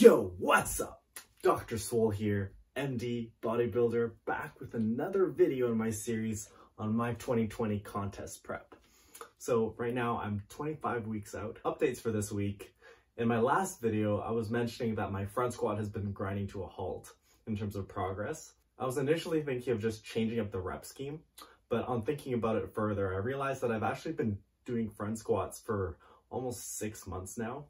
Yo, what's up? Dr. Swole here, MD bodybuilder, back with another video in my series on my 2020 contest prep. So right now I'm 25 weeks out. Updates for this week. In my last video, I was mentioning that my front squat has been grinding to a halt in terms of progress. I was initially thinking of just changing up the rep scheme, but on thinking about it further, I realized that I've actually been doing front squats for almost six months now,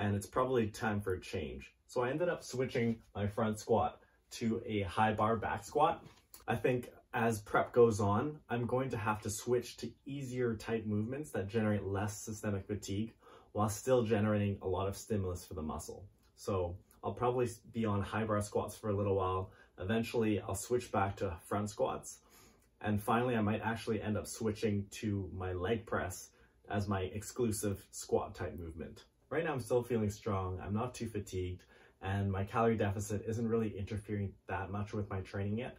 and it's probably time for a change. So I ended up switching my front squat to a high bar back squat. I think as prep goes on, I'm going to have to switch to easier type movements that generate less systemic fatigue while still generating a lot of stimulus for the muscle. So I'll probably be on high bar squats for a little while. Eventually I'll switch back to front squats. And finally, I might actually end up switching to my leg press as my exclusive squat type movement. Right now I'm still feeling strong, I'm not too fatigued, and my calorie deficit isn't really interfering that much with my training yet.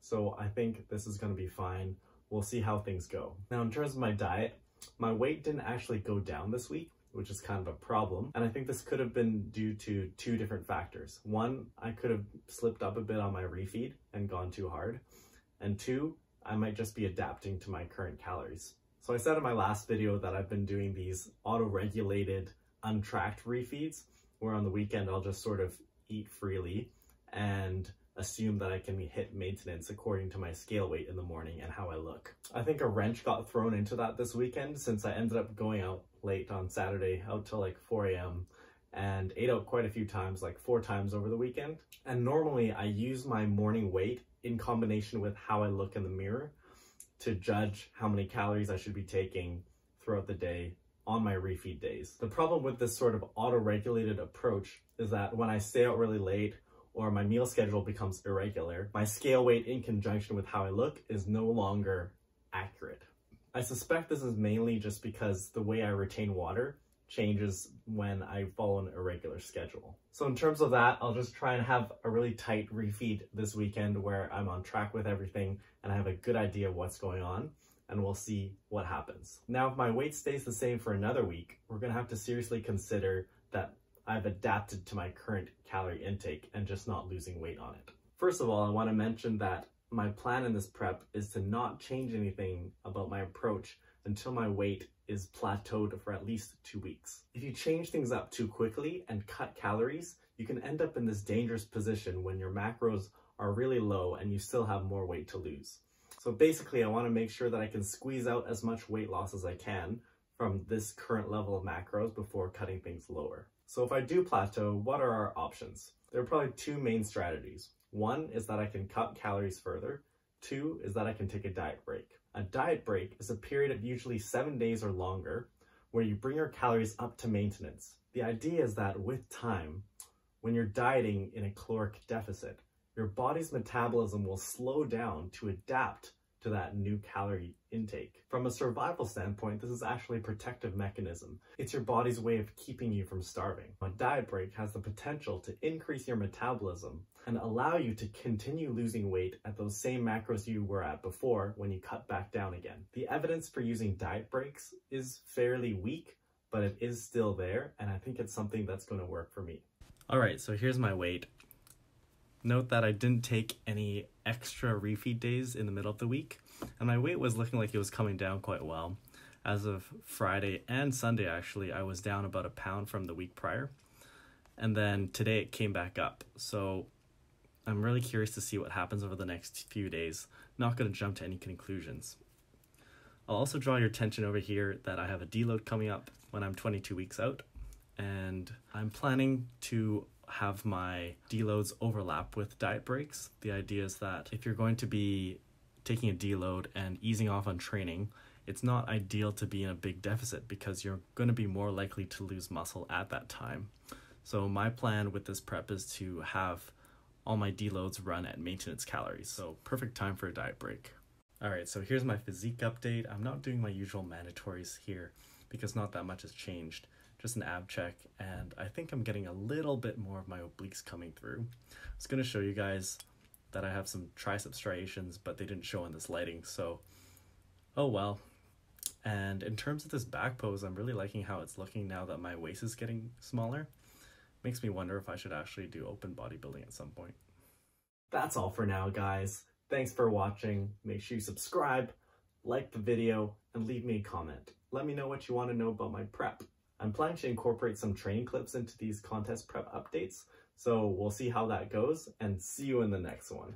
So I think this is gonna be fine. We'll see how things go. Now in terms of my diet, my weight didn't actually go down this week, which is kind of a problem. And I think this could have been due to two different factors. One, I could have slipped up a bit on my refeed and gone too hard. And two, I might just be adapting to my current calories. So I said in my last video that I've been doing these auto-regulated untracked refeeds where on the weekend I'll just sort of eat freely and assume that I can be hit maintenance according to my scale weight in the morning and how I look. I think a wrench got thrown into that this weekend since I ended up going out late on Saturday out till like 4 a.m. and ate out quite a few times, like four times over the weekend. And normally I use my morning weight in combination with how I look in the mirror to judge how many calories I should be taking throughout the day on my refeed days. The problem with this sort of auto-regulated approach is that when I stay out really late or my meal schedule becomes irregular, my scale weight in conjunction with how I look is no longer accurate. I suspect this is mainly just because the way I retain water changes when I follow an irregular schedule. So in terms of that, I'll just try and have a really tight refeed this weekend where I'm on track with everything and I have a good idea of what's going on and we'll see what happens. Now, if my weight stays the same for another week, we're gonna have to seriously consider that I've adapted to my current calorie intake and just not losing weight on it. First of all, I wanna mention that my plan in this prep is to not change anything about my approach until my weight is plateaued for at least two weeks. If you change things up too quickly and cut calories, you can end up in this dangerous position when your macros are really low and you still have more weight to lose. So basically, I want to make sure that I can squeeze out as much weight loss as I can from this current level of macros before cutting things lower. So if I do plateau, what are our options? There are probably two main strategies. One is that I can cut calories further. Two is that I can take a diet break. A diet break is a period of usually seven days or longer where you bring your calories up to maintenance. The idea is that with time, when you're dieting in a caloric deficit, your body's metabolism will slow down to adapt to that new calorie intake. From a survival standpoint, this is actually a protective mechanism. It's your body's way of keeping you from starving. A diet break has the potential to increase your metabolism and allow you to continue losing weight at those same macros you were at before when you cut back down again. The evidence for using diet breaks is fairly weak, but it is still there, and I think it's something that's going to work for me. All right, so here's my weight. Note that I didn't take any extra refeed days in the middle of the week, and my weight was looking like it was coming down quite well. As of Friday and Sunday, actually, I was down about a pound from the week prior, and then today it came back up. So I'm really curious to see what happens over the next few days. Not going to jump to any conclusions. I'll also draw your attention over here that I have a deload coming up when I'm 22 weeks out, and I'm planning to have my deloads overlap with diet breaks. The idea is that if you're going to be taking a deload and easing off on training, it's not ideal to be in a big deficit because you're going to be more likely to lose muscle at that time. So my plan with this prep is to have all my deloads run at maintenance calories. So perfect time for a diet break. All right, so here's my physique update. I'm not doing my usual mandatories here because not that much has changed just an ab check, and I think I'm getting a little bit more of my obliques coming through. I was going to show you guys that I have some tricep striations, but they didn't show in this lighting, so oh well. And in terms of this back pose, I'm really liking how it's looking now that my waist is getting smaller. Makes me wonder if I should actually do open bodybuilding at some point. That's all for now, guys. Thanks for watching. Make sure you subscribe, like the video, and leave me a comment. Let me know what you want to know about my prep. I'm planning to incorporate some training clips into these contest prep updates, so we'll see how that goes, and see you in the next one.